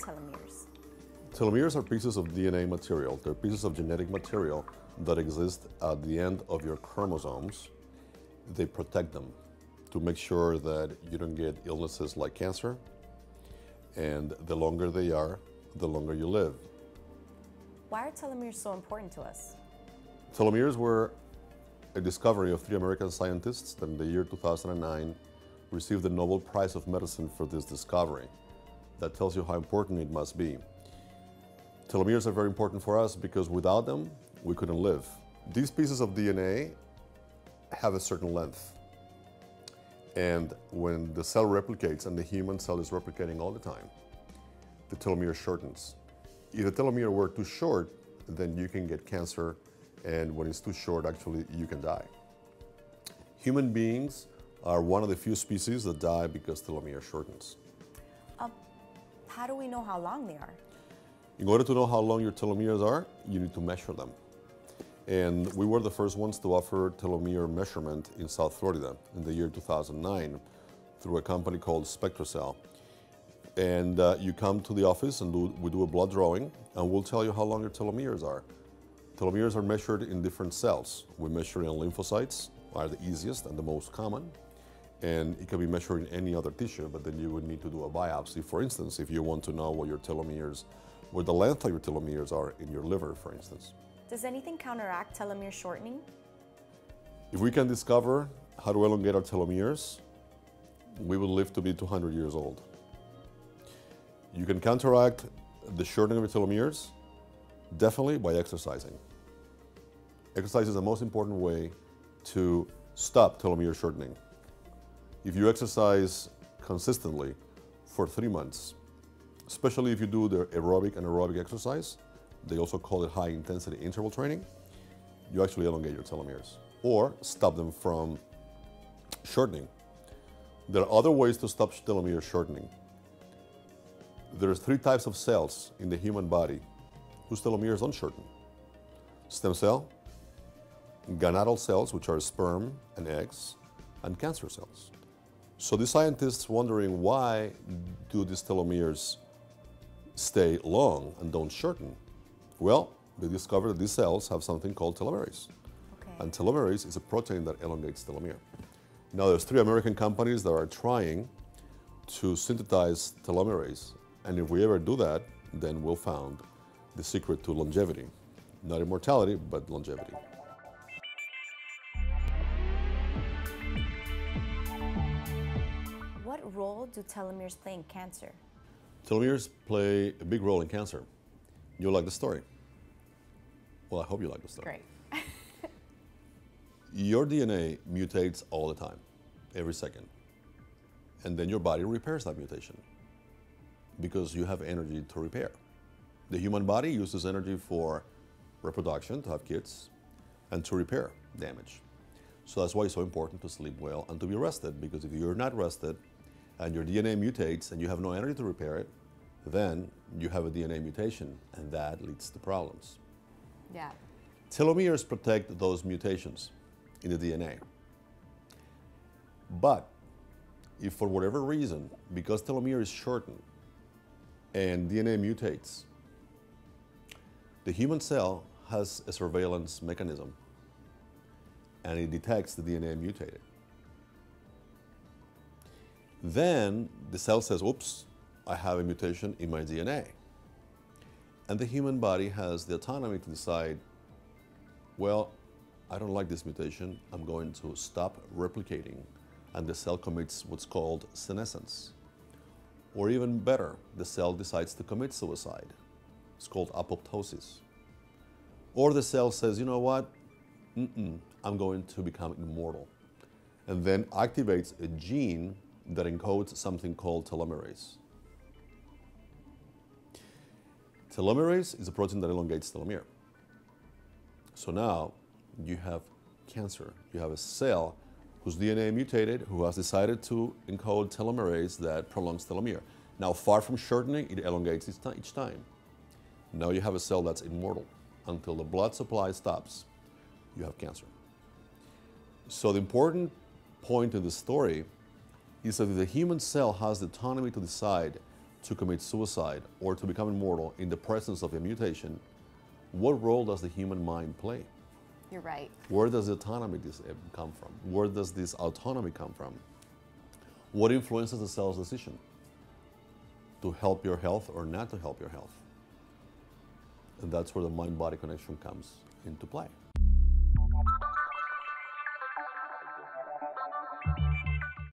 telomeres? Telomeres are pieces of DNA material. They're pieces of genetic material that exist at the end of your chromosomes. They protect them to make sure that you don't get illnesses like cancer. And the longer they are, the longer you live. Why are telomeres so important to us? Telomeres were a discovery of three American scientists that in the year 2009 received the Nobel Prize of Medicine for this discovery. That tells you how important it must be. Telomeres are very important for us because without them, we couldn't live. These pieces of DNA have a certain length. And when the cell replicates, and the human cell is replicating all the time, the telomere shortens. If the telomere were too short, then you can get cancer, and when it's too short, actually, you can die. Human beings are one of the few species that die because telomere shortens. Uh, how do we know how long they are? In order to know how long your telomeres are, you need to measure them. And we were the first ones to offer telomere measurement in South Florida in the year 2009 through a company called SpectraCell. And uh, you come to the office and do, we do a blood drawing and we'll tell you how long your telomeres are. Telomeres are measured in different cells. We measure in lymphocytes, are the easiest and the most common. And it can be measured in any other tissue, but then you would need to do a biopsy, for instance, if you want to know what your telomeres, what the length of your telomeres are in your liver, for instance. Does anything counteract telomere shortening? If we can discover how to elongate our telomeres, we will live to be 200 years old. You can counteract the shortening of your telomeres definitely by exercising. Exercise is the most important way to stop telomere shortening. If you exercise consistently for three months, especially if you do the aerobic and aerobic exercise, they also call it high intensity interval training, you actually elongate your telomeres or stop them from shortening. There are other ways to stop telomere shortening. There's three types of cells in the human body whose telomeres don't shorten. Stem cell, gonadal cells, which are sperm and eggs, and cancer cells. So the scientists wondering why do these telomeres stay long and don't shorten? Well, they discovered that these cells have something called telomerase. Okay. And telomerase is a protein that elongates telomere. Now there's three American companies that are trying to synthesize telomerase. And if we ever do that, then we'll found the secret to longevity. Not immortality, but longevity. What role do telomeres play in cancer? Telomeres play a big role in cancer. You'll like the story. Well, I hope you like the story. Great. Your DNA mutates all the time, every second. And then your body repairs that mutation because you have energy to repair. The human body uses energy for reproduction, to have kids, and to repair damage. So that's why it's so important to sleep well and to be rested because if you're not rested and your DNA mutates and you have no energy to repair it, then you have a DNA mutation and that leads to problems. Yeah. Telomeres protect those mutations in the DNA. But if for whatever reason, because telomere is shortened and DNA mutates, the human cell has a surveillance mechanism and it detects the DNA mutated. Then the cell says, oops, I have a mutation in my DNA. And the human body has the autonomy to decide, well, I don't like this mutation, I'm going to stop replicating. And the cell commits what's called senescence. Or even better, the cell decides to commit suicide. It's called apoptosis. Or the cell says, you know what? Mm-mm, I'm going to become immortal. And then activates a gene that encodes something called telomerase. Telomerase is a protein that elongates telomere. So now you have cancer. You have a cell whose DNA mutated, who has decided to encode telomerase that prolongs telomere. Now, far from shortening, it elongates each time. Now you have a cell that's immortal. Until the blood supply stops, you have cancer. So the important point in the story is that the human cell has the autonomy to decide to commit suicide or to become immortal in the presence of a mutation, what role does the human mind play? You're right. Where does the autonomy eh, come from? Where does this autonomy come from? What influences the cell's decision to help your health or not to help your health? And that's where the mind body connection comes into play.